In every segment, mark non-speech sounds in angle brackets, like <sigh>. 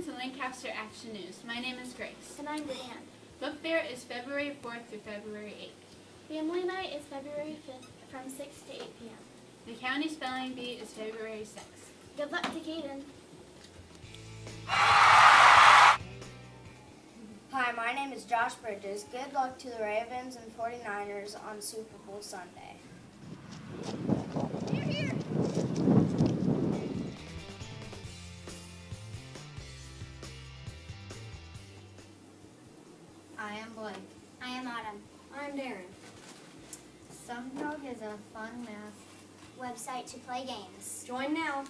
Welcome to Lancaster Action News. My name is Grace. And I'm Dan. Book Fair is February 4th through February 8th. Family Night is February 5th from 6 to 8 p.m. The County Spelling Bee is February 6th. Good luck to Caden. Hi, my name is Josh Bridges. Good luck to the Ravens and 49ers on Super Bowl Sunday. I am Blake. I am Autumn. I'm Darren. Sumdog is a fun math. Website to play games. Join now.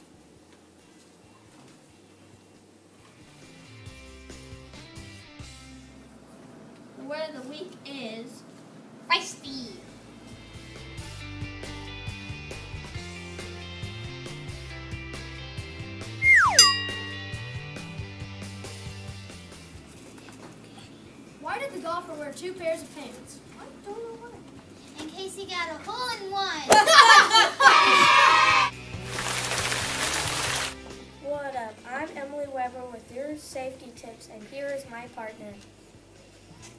The word of the week is the golfer wear two pairs of pants? I don't know why. In case he got a hole in one. <laughs> What up? I'm Emily Weber with your safety tips, and here is my partner.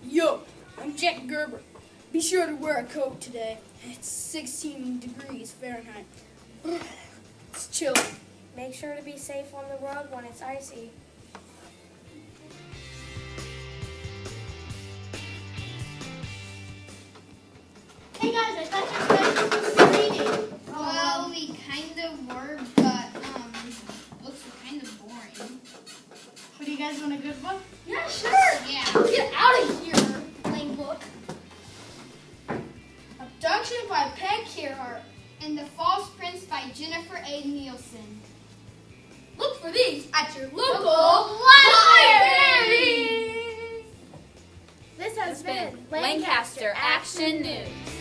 Yo, I'm Jack Gerber. Be sure to wear a coat today. It's 16 degrees Fahrenheit. <sighs> It's chilly. Make sure to be safe on the road when it's icy. Hey guys, I thought you guys were reading. Well, we kind of were, but um, books were kind of boring. What do you guys want a good book? Yeah, sure. Yeah. Get out of here! Lame book. Abduction by Peg Kehret. And The False Prince by Jennifer A. Nielsen. Look for these at your local library. This has been been Lancaster Action News.